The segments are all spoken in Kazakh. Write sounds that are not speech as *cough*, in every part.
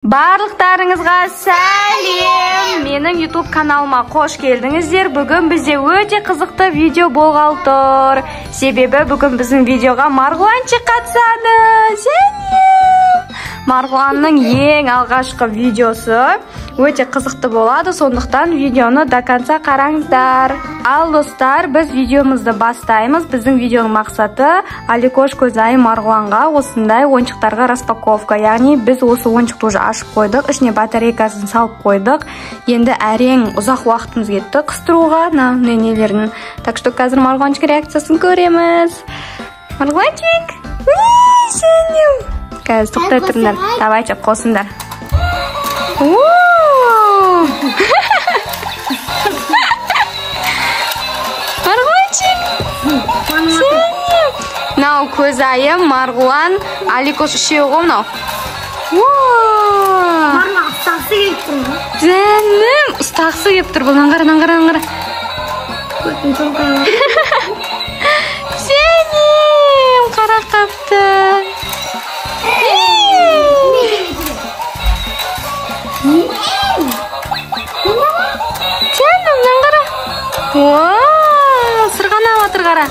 барлықтарыңызға сәлем! Менің YouTube каналыма қош келдіңіздер. Бүгін бізде өте қызықты видео болғалы тұр. Себебі бүгін біздің видеоға марғұланчик қатысады. Сәлем марғұланның ең алғашқы видеосы өте қызықты болады. Сондықтан видеоны до конца қараңыздар. Ал достар біз видеомызды бастаймыз. Біздің видеоның мақсаты аликош көзайым марғұланға осындай ойыншықтарға распаковка. Яғни біз осы ойыншықты уже ашып қойдық ішіне батарейкасын салып қойдық. Енді әрең ұзақ уақытымыз кетті қыстыруға мына нелерін так что қазір марғұланчик реакциясын көреміз. Марғұланчик! Қазір тоқтай тұрыңдар давайте қосыңдар марғұланчик мынау көзайым марғұлан аликош үшеуі ғой мынау ұстағысы келіп тұр ғой жаным ұстағысы келіп тұр бұл қара мынаны қара мынаны қара сенем қара қапты қара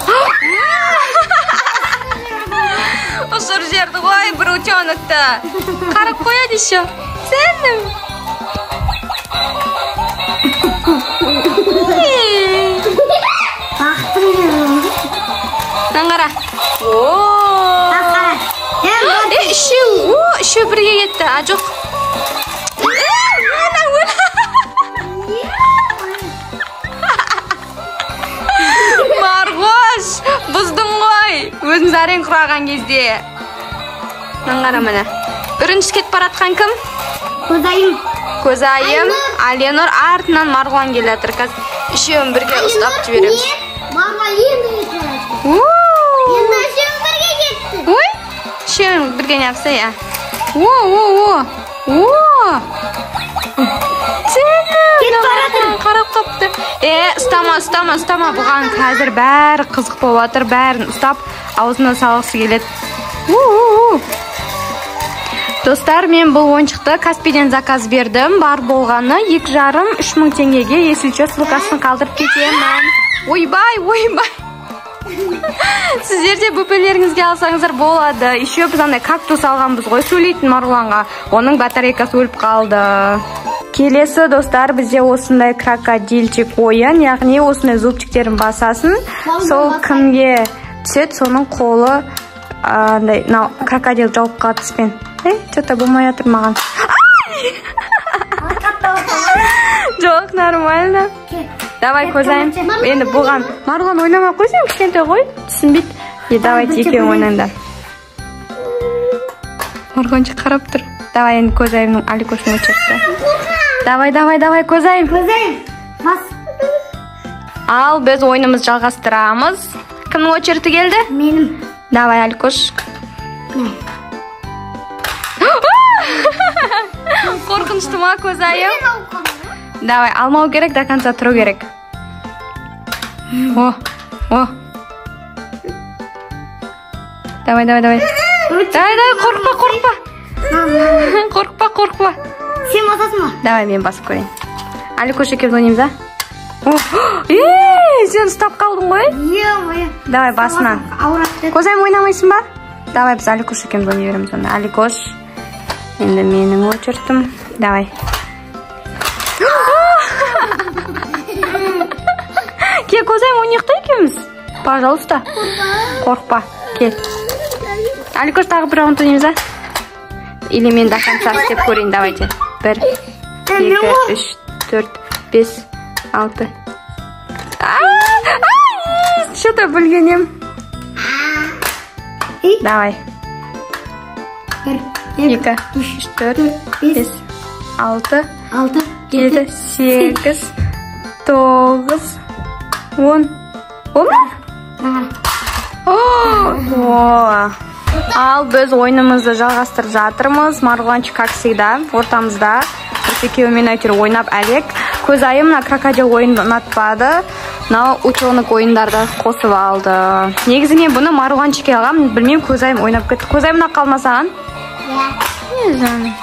ұшырып жіберді ғой бір утенокті қарап қояды еще бақтым мынаны қара үшеу о. Үшеу бірге кетті а жоқ өзіңіз әрең құраған кезде. Мынаны қара міне. Бірінші кетіп бара жатқан кім көзайым көзайым аленор артынан марғұлан келе жатыр. Қазір үшеуін бірге ұстап жібереміз. мама енді үшеуі бірге кетті ой! Үшеуін бірге неғыпса иә. О о о о кетіп бара жатыр қапты е ұстама ұстама ұстама. Бұған қазір бәрі қызық болып жатыр бәрін ұстап аузына салғысы келеді. Достар мен бұл ойыншықты каспийден заказ бердім. Бар болғаны екі жарым үш мың теңгеге если че ссылкасын қалдырып кетемін. Ойбай ойбай. Сіздер де бөпелеріңізге алсаңыздар болады. Еще біз андай кактус алғанбыз ғой сөйлейтін марғұланға оның батарейкасы өліп қалды. Келесі достар бізде осындай крокодильчик ойын яғни осындай зубчиктерін басасын. Сол кімге түседі? Соның қолы андай мынау крокодил жауып қалады тіспен ей че то болмай жатыр маған. Жоқ нормально. Давай көзайым енді бұған марғұлан ойнамай ақ қойсаң кішкентай ғой. Түсінбейді. Е давайте екеуің ойнаңдар. Марғұланчик қарап тұр. Давай енді көзайымның аликоштың очередті давай давай давай көзайым көзайым бас ал біз ойынымызды жалғастырамыз. Кімнің очереті келді? Менің. Давай аликош *laughs* қорқынышты ма көзайым давай алмау керек до конца тұру керек. О о. Давай давай давай. Давай давай қорықпа қорықпа. *laughs* Қорықпа қорықпа. Сен басасың ба давай мен басып көрейін. Аликош екеуміз ойнаймыз а? *gasps* Сен ұстап қалдың ғой? Е давай басынан көзайым ойнамайсың ба? Давай біз аликош екеуміз ойнай береміз онда. Аликош енді менің очередім давай. *gasps* Кел көзайым ойнайық та екеуміз? Пожалуйста. Қорықпа кел. Аликош тағы бір раунд ойнаймыз а? Или мен до конца істеп көрейін давайте. Бір екі үш төрт бес алты че то білген ем давай. Бір екі үш төрт бес алты алты жеті сегіз тоғыз он. Он? Ба ал біз ойынымызды жалғастырып жатырмыз. Марғұланчик как всегда ортамызда. Екеуімен әйтеуір ойнап әлек. Көзайым мына крокодил ойынды ұнатпады. Мынау утенок ойындарды қосып алды. Негізі мен бұны марғұланчикке алғанмын білмеймін көзайым ойнап кетті. Көзайым ұнап қалды ма саған иә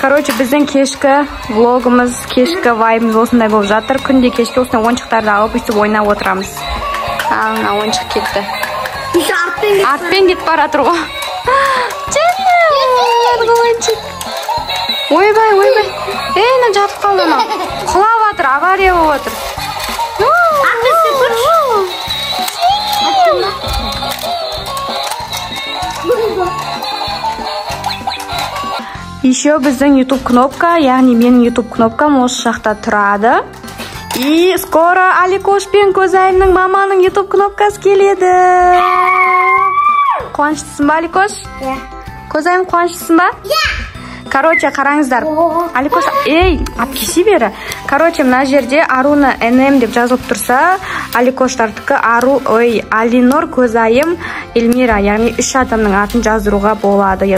короче біздің кешкі влогымыз кешкі вайбымыз осындай болып жатыр. Күнде кешке осындай ойыншықтарды алып өйстіп ойнап отырамыз. Ал мына ойыншық кетті. Артпен кетіп бара жатыр ғой жаным ойыншық ойбай ойбай ей мына жатып қалды анау құлап жатыр авария болып жатыр еще біздің ютуб кнопка яғни менің ютуб кнопкам осы жақта тұрады. и скоро аликош пен көзайымның маманың ютуб кнопкасы келеді. Қуаныштысың ба аликош? Иә көзайым қуаныштысың ба? Иә короче қараңыздар. Аликош ей алып кесе бері. Короче мына жерде аруна нм деп жазылып тұрса аликоштардікі ару ой алинор көзайым эльмира яғни үш адамның атын жаздыруға болады.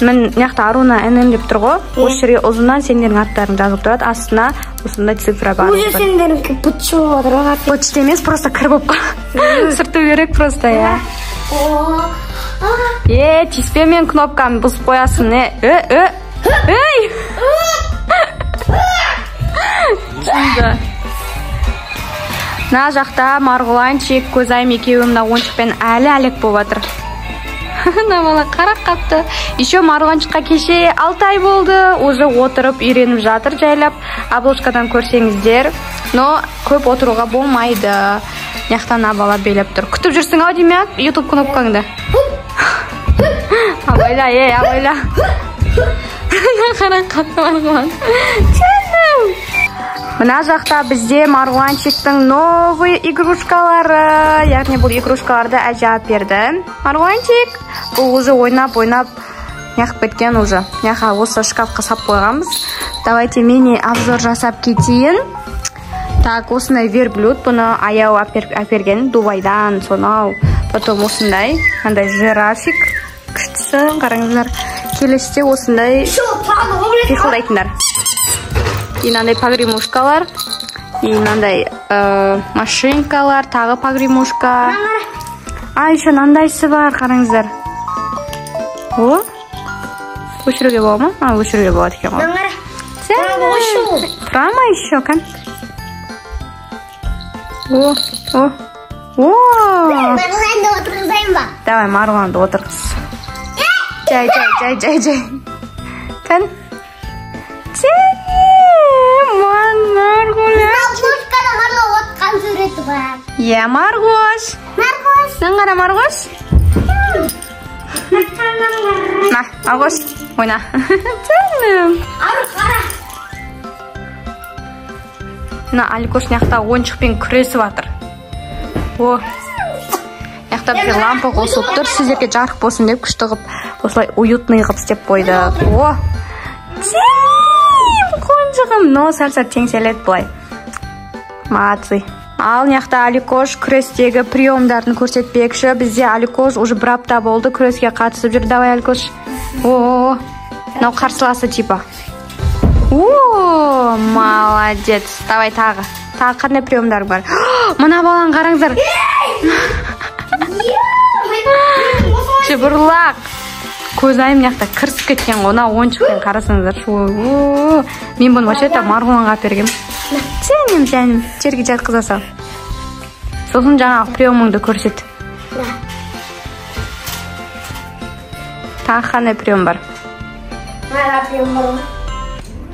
Мына жақта аруна нм деп тұр ғой. Осы жерге ұзыннан сендердің аттарың жазылып тұрады. Астына осындай цифра бар. Уже сендердікі жатыр ғой почта емес просто кір болып *laughs* сүрту керек просто иә. Е тиіспе мен кнопканы бұзып қоясың е е ей Түсінді. мына жақта марғұланчик көзайым екеуі мына ойыншықпен әлі әлек болып жатыр мына бала қарақ қапты еще марғұланчикқа кеше алты ай болды уже отырып үйреніп жатыр жайлап обложкадан көрсеңіздер но көп отыруға болмайды мына жақта мына бала билеп тұр. Күтіп жүрсің ау деймін иә? Ютуб кнопкаңды. Абайла ей абайла. *laughs* Қарақ қапты марғұлан. Мына жақта бізде марғұланчиктің новый игрушкалары. Яғни бұл игрушкаларды әже алып берді. Марғұланчик бұл уже ойнап ойнап неғып кеткен уже. Мына осы шкафқа салып қойғанбыз. Давайте мини обзор жасап кетейін. Так осындай верблюд бұны аяу әпер- әперген дубайдан сонау потом осындай мынандай жирафик күштісі қараңыздар келесіде осындай еще пиқылдайтындар и мынандай погремушкалар и мынандай ә, машинкалар тағы погремушка а еще мынандайсы бар қараңыздар о өшіруге болады ма а өшіруге болады екен ғой еще тұра ма еще кән о о. О. Марғұланды отырғызайын ба давай марғұланды отырғыз жай жай жай жай жай кән обложкада марғұлан отқан суреті бар иә марғош марғұлан мынаны қара марғош на марғош ойна жаным *laughs* мына аликош мына жақта ойыншықпен күресіп жатыр о мына жақта бізде лампа қосылып тұр сіздерге жарық болсын деп күшті қылып осылай уютный қылып істеп қойды. О қонжығым. Но сәл сәл теңселеді былай. Молодцы. Ал мына жақта аликош күрестегі приемдарын көрсетпекші. Бізде аликош уже бір апта болды күреске қатысып жүр. Давай аликош. О. Мынау қарсыласы типа. О молодец. Давай тағы тағы қандай приемдар бар? *gasps* Мына баланы қараңыздар. *gasps* Жыбырлақ. Көзайым мына жақта кірісіп кеткен ғой. Мына ойыншықпен *gasps* қарасаңыздаршы мен бұны вообще то марғұланға алып бергенмін жаным жаным жерге жатқыза сал. Сосын жаңағы приемыңды көрсет. Тағы қандай прием бар? Мына прием бар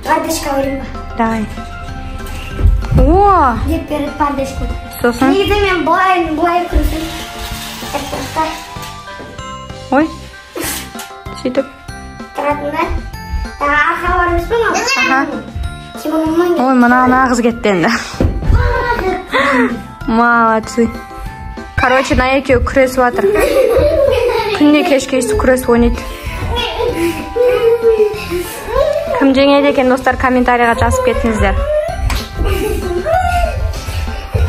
пардешка ойын ба давай. О! Деп береді пардешка сосын негізі мен былай былай так ой. Сөйтіп тұратын да тағы арқа бар емес пе Аха. мынау ой мына нағыз кетті енді молодцы. Короче мына екеуі күресіп жатыр күнде кешке өйстіп күресіп ойнайды *laughs* кім жеңеді екен достар комментарийға жазып кетіңіздер.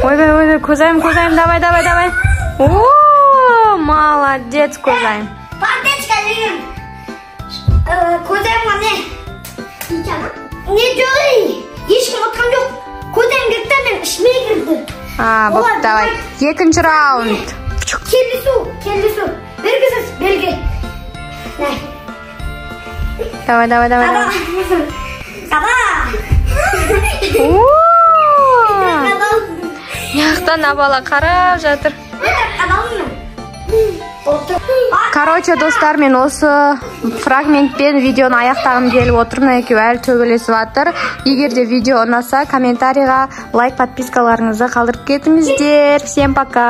Ойбай ойбай көзайым көзайым давай давай давай. О молодец көзайым. Пардешка деген көзайымға не? Не жоқ ешкім ұтқан жоқ. Көзайым кетті да мен ішіме кірді. А болды давай. екінші раунд. Келісу келісу белгісіз белгі давай давай давай давай! Қада. мына абала қарап жатыр короче достар мен осы фрагментпен видеоны аяқтағым келіп отыр мына екеуі әлі төбелесіп жатыр егер де видео ұнаса комментарийға лайк подпискаларыңызды қалдырып кетіңіздер всем пока.